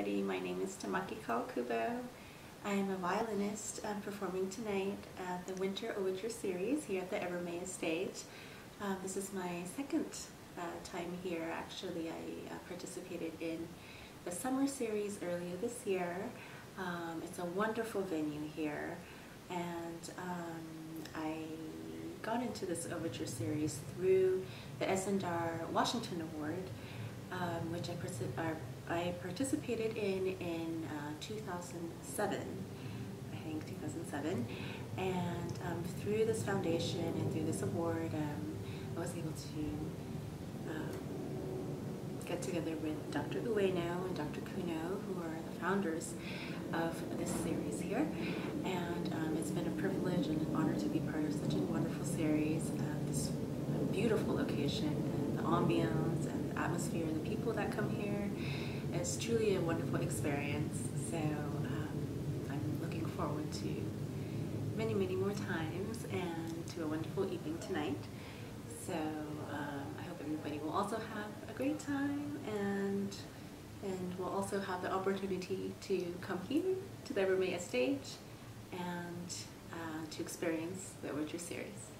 everybody. My name is Tamaki Kawakubo. I am a violinist uh, performing tonight at the Winter Overture Series here at the Evermaya stage. Uh, this is my second uh, time here. Actually, I uh, participated in the summer series earlier this year. Um, it's a wonderful venue here, and um, I got into this overture series through the Esendar Washington Award um, which I, I, participated in in uh, 2007, I think 2007. And um, through this foundation and through this award, um, I was able to um, get together with Dr. Ueno and Dr. Kuno, who are the founders of this series here. And um, it's been a privilege and an honor to be part of such a wonderful series, uh, this beautiful location, and the ambiance, and the atmosphere, people that come here. It's truly a wonderful experience. So um, I'm looking forward to many, many more times and to a wonderful evening tonight. So um, I hope everybody will also have a great time and and we'll also have the opportunity to come here to the Evermaya stage and uh, to experience the Overture series.